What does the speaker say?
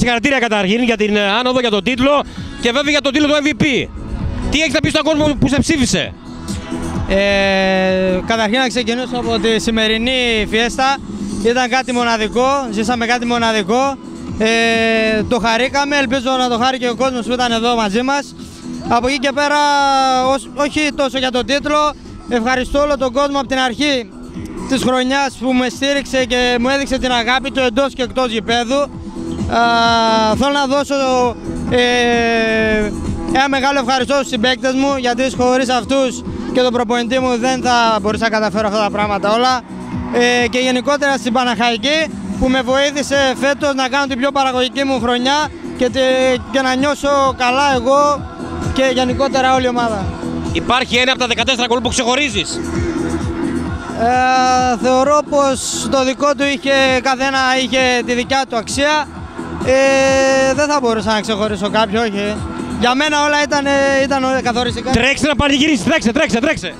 Συγχαρητήρια καταρχήν για την ε, άνοδο, για τον τίτλο και βέβαια για τον τίτλο του MVP. Τι έχεις να πεις στον κόσμο που σε ψήφισε; Ε, καταρχήν να ξεκινήσω από τη σημερινή φιέστα. Ήταν κάτι μοναδικό, ζήσαμε κάτι μοναδικό. Ε, το χαρήκαμε, ελπίζω να το χάρει και ο κόσμος που ήταν εδώ μαζί μας. Από εκεί και πέρα, όχι τόσο για τον τίτλο, ευχαριστώ όλο τον κόσμο από την αρχή της χρονιάς που με στήριξε και μου έδειξε την αγάπη του εντός και εκτός γηπέδου. Θέλω να δώσω ε, ένα μεγάλο ευχαριστώ στους συμπαίκτες μου γιατί χωρίς αυτούς και τον προπονητή μου δεν θα μπορούσα να καταφέρω αυτά τα πράγματα όλα ε, και γενικότερα στην Παναχαϊκή που με βοήθησε φέτος να κάνω την πιο παραγωγική μου χρονιά και, και να νιώσω καλά εγώ και γενικότερα όλη η ομάδα. Υπάρχει ένα από τα 14 γκολ που ξεχωρίζεις; Ε, θεωρώ πως το δικό του είχε, καθένα είχε τη δικιά του αξία. Ε, δεν θα μπορούσα να ξεχωρίσω κάποιο, όχι. Για μένα όλα ήταν, ήταν καθοριστικά. Τρέξτε να πανηγυρίσει, τρέξτε, τρέξτε, τρέξτε.